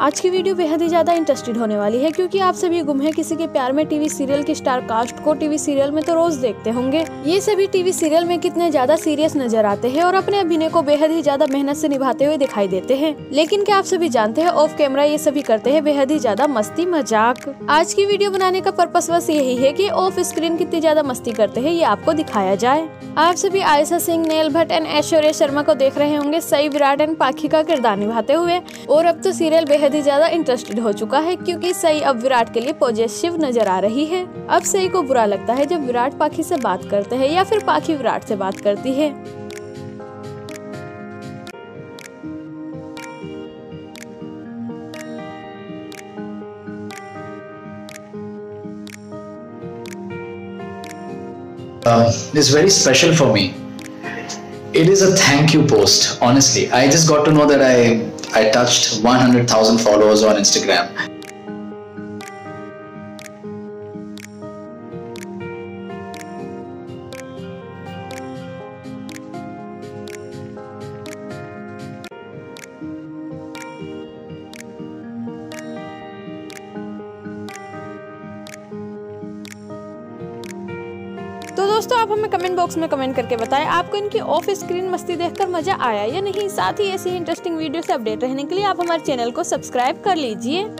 आज की वीडियो बेहद ही ज़्यादा इंटरेस्टेड होने वाली है, क्योंकि आप सभी गुम है किसी के प्यार में टीवी सीरियल के स्टार कास्ट को टीवी सीरियल में तो रोज देखते होंगे। ये सभी टीवी सीरियल में कितने ज़्यादा सीरियस नज़र आते हैं और अपने अभिनय को बेहद ही ज़्यादा मेहनत से निभाते हुए दिखाई देते हैं। लेकिन क्या आप सभी जानते हैं ऑफ़ कैमरा ये सभी करते हैं बेहद ही ज़्यादा मस्ती मज़ाक। आज की वीडियो बनाने का पर्पस बस यही है की ऑफ़ स्क्रीन कितनी ज़्यादा मस्ती करते हैं, ये आपको दिखाया जाए। आप सभी आयशा सिंह नेल भट्ट एंड ऐश्वर्या शर्मा को देख रहे होंगे सई विराट एंड पाखी का किरदार निभाते हुए। और अब तो सीरियल बेहद बेहद ही ज़्यादा इंटरेस्टेड हो चुका है क्योंकि सई अब विराट के लिए पॉजिटिव नज़र आ रही है अब सई को बुरा लगता है जब विराट पाखी से बात करते हैं या फिर पाखी विराट से बात करती है Uh, it's very special for me. It is a thank you post. Honestly, I just got to know that I I touched 100,000 followers on Instagram. तो दोस्तों, आप हमें कमेंट बॉक्स में कमेंट करके बताएँ, आपको इनकी ऑफ़ स्क्रीन मस्ती देखकर मज़ा आया या नहीं? साथ ही ऐसी इंटरेस्टिंग वीडियो से अपडेट रहने के लिए आप हमारे चैनल को सब्सक्राइब कर लीजिए।